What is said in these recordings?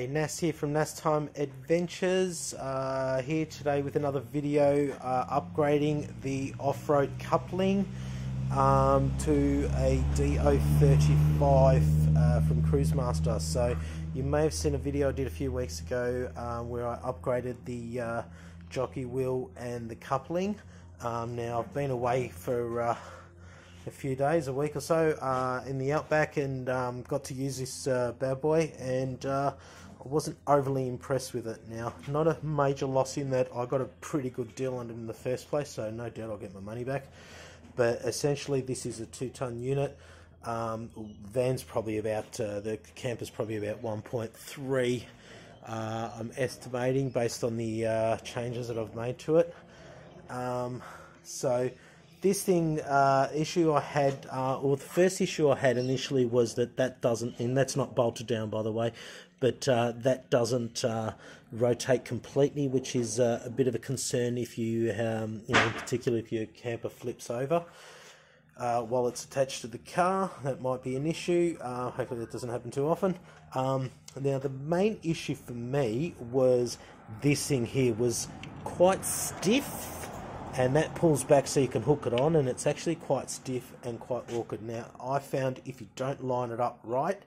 G'day, Nas here from NasTime Adventures. Uh, here today with another video uh, upgrading the off-road coupling um, to a DO35 uh, from Cruisemaster. So you may have seen a video I did a few weeks ago um, where I upgraded the uh, jockey wheel and the coupling. Um, now I've been away for uh, a few days, a week or so, uh, in the outback and um, got to use this uh, bad boy and uh, I wasn't overly impressed with it. Now, not a major loss in that I got a pretty good deal on it in the first place, so no doubt I'll get my money back. But essentially, this is a two-ton unit. Um, van's probably about uh, the camper's probably about 1.3. Uh, I'm estimating based on the uh, changes that I've made to it. Um, so this thing uh, issue I had, uh, or the first issue I had initially was that that doesn't, and that's not bolted down by the way, but uh, that doesn't uh, rotate completely, which is uh, a bit of a concern if you, um, you know, in particular if your camper flips over. Uh, while it's attached to the car, that might be an issue. hopefully, that doesn't happen too often. Um, now, the main issue for me was this thing here was quite stiff and that pulls back so you can hook it on and it's actually quite stiff and quite awkward now i found if you don't line it up right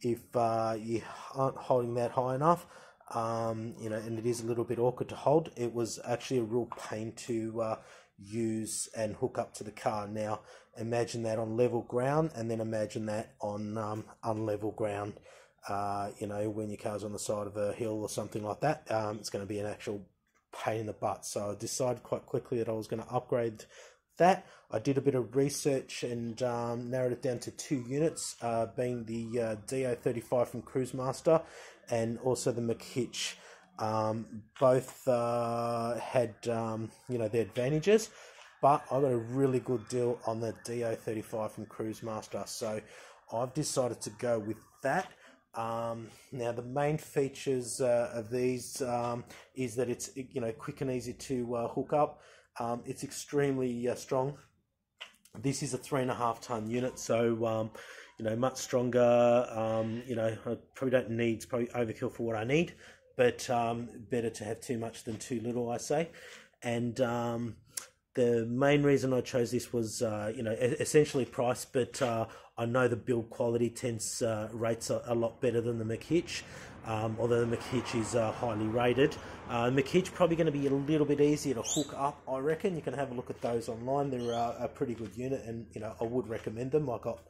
if uh, you aren't holding that high enough um, you know and it is a little bit awkward to hold it was actually a real pain to uh, use and hook up to the car now imagine that on level ground and then imagine that on um, unlevel ground uh, you know when your car's on the side of a hill or something like that um, it's going to be an actual pain in the butt. So I decided quite quickly that I was going to upgrade that. I did a bit of research and um, narrowed it down to two units, uh, being the uh, DO35 from Cruisemaster and also the McHitch. Um, both uh, had um, you know their advantages, but I got a really good deal on the DO35 from Cruisemaster, so I've decided to go with that. Um, now the main features uh, of these um, is that it's you know quick and easy to uh, hook up. Um, it's extremely uh, strong. This is a three and a half ton unit, so um, you know much stronger. Um, you know I probably don't need probably overkill for what I need, but um, better to have too much than too little, I say. And the main reason I chose this was, uh, you know, essentially price, but uh, I know the build quality tends uh, rates a, a, lot better than the McHitch, um, although the McHitch is uh, highly rated. Uh, McHitch probably going to be a little bit easier to hook up, I reckon. You can have a look at those online. They're uh, a pretty good unit, and you know I would recommend them. I got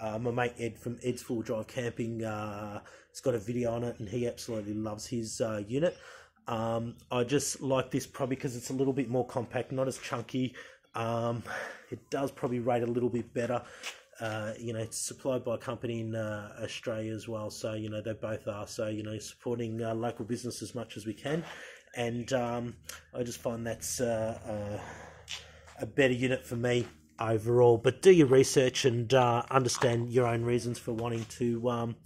uh, my mate Ed from Ed's Full Drive Camping. Uh, has got a video on it, and he absolutely loves his uh, unit. Um, I just like this probably because it's a little bit more compact, not as chunky. Um, it does probably rate a little bit better. Uh, you know, it's supplied by a company in uh, Australia as well. So, you know, they both are. So, you know, supporting uh, local business as much as we can. And um, I just find that's uh, uh, a better unit for me overall. But do your research and uh, understand your own reasons for wanting to um,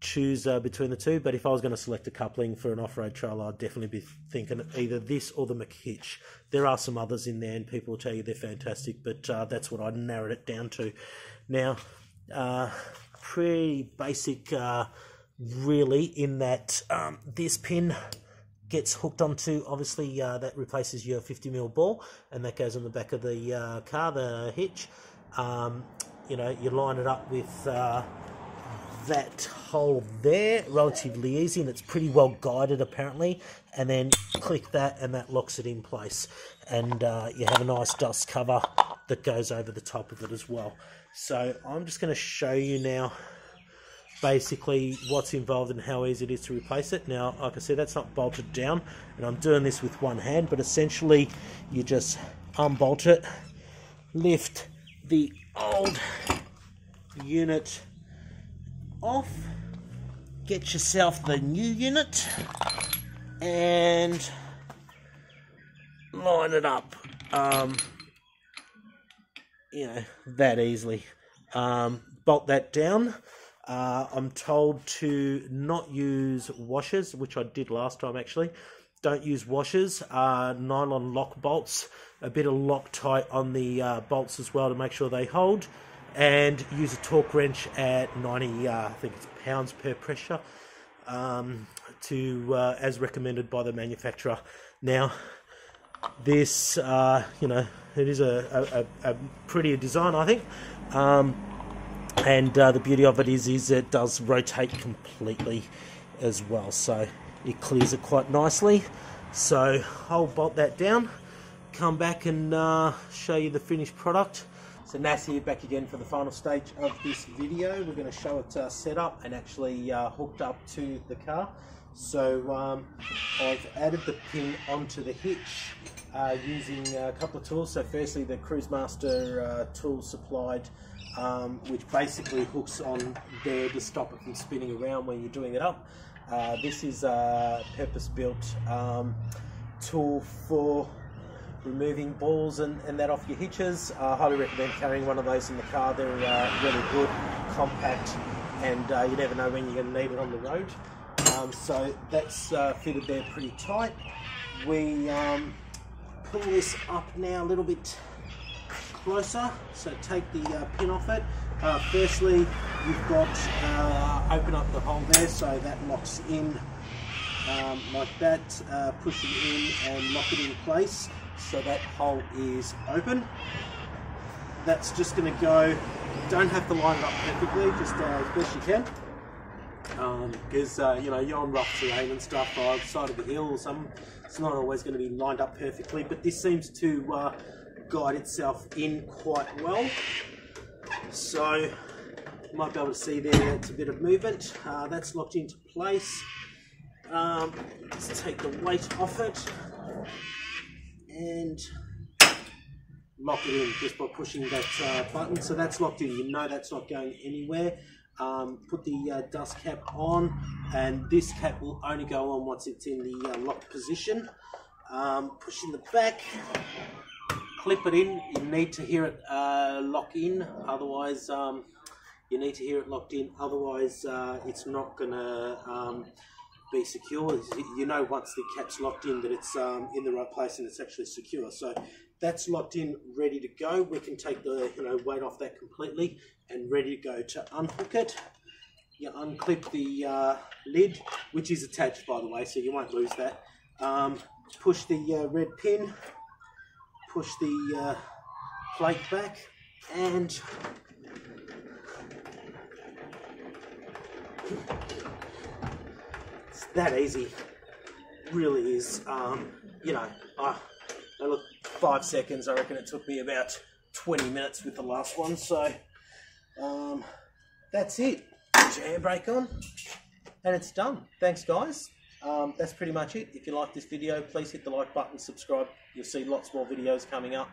choose between the two, but if I was going to select a coupling for an off-road trail, I'd definitely be thinking either this or the McHitch. There are some others in there, and people will tell you they're fantastic, but that's what I narrowed it down to. Now, uh, pretty basic, uh, really, in that um, this pin gets hooked onto, obviously, uh, that replaces your 50mm ball, and that goes on the back of the uh, car, the hitch. Um, you know, you line it up with that hole there relatively easy and it's pretty well guided apparently. And then click that and that locks it in place. And uh, you have a nice dust cover that goes over the top of it as well. So I'm just going to show you now basically what's involved and how easy it is to replace it. Now like I said that's not bolted down and I'm doing this with one hand but essentially you just unbolt it lift the old unit off, get yourself the new unit, and line it up. Um, you know, that easily. Um, bolt that down. Uh, I'm told to not use washers, which I did last time actually. Don't use washers. Uh, nylon lock bolts. A bit of Loctite on the uh, bolts as well to make sure they hold and use a torque wrench at 90, uh, I think it's pounds per pressure. Um, to uh, as recommended by the manufacturer. Now, this uh, you know it is a, a, a prettier design, I think. Um, and uh, the beauty of it is, is it does rotate completely as well, so it clears it quite nicely. So I'll bolt that down, come back and uh, show you the finished product. So Nas here back again for the final stage of this video. We're going to show it uh, set up and actually uh, hooked up to the car. So um, I've added the pin onto the hitch uh, using a couple of tools. So firstly the Cruisemaster uh, tool supplied um, which basically hooks on there to stop it from spinning around when you're doing it up. Uh, this is a purpose-built um, tool for removing balls and, and that off your hitches. I highly recommend carrying one of those in the car. They're uh, really good, compact, and uh, you never know when you're going to need it on the road. Um, so that's uh, fitted there pretty tight. We um, pull this up now a little bit closer. So take the uh, pin off it. Uh, firstly, you've got uh, open up the hole there, so that locks in um, like that. Uh, push it in and lock it in place, so that hole is open. That's just going to go. Don't have to line it up perfectly, just uh, as best you can because um, uh, you know you're on rough terrain and stuff, uh, side of the hill or something. It's not always going to be lined up perfectly, but this seems to uh, guide itself in quite well. So you might be able to see there it's a bit of movement. Uh, that's locked into place. Um, let's take the weight off it and lock it in just by pushing that uh, button. So that's locked in. You know that's not going anywhere. Um, put the uh, dust cap on and this cap will only go on once it's in the uh, locked position. Um, pushing the back clip it in. You need to hear it uh, lock in, otherwise um, you need to hear it locked in. Otherwise, uh, it's not gonna um, be secure. You know, once the cap's locked in, that it's um, in the right place and it's actually secure. So that's locked in, ready to go. We can take the you know weight off that completely and ready to go to unhook it. You unclip the uh, lid, which is attached by the way, so you won't lose that. Um, push the uh, red pin push the uh, plate back and that easy really is um, you know I, I look five seconds I reckon it took me about 20 minutes with the last one so um, that's it put your handbrake on and it's done thanks guys um, that's pretty much it. If you like this video, please hit the like button, subscribe. You'll see lots more videos coming up.